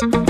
Mm-hmm.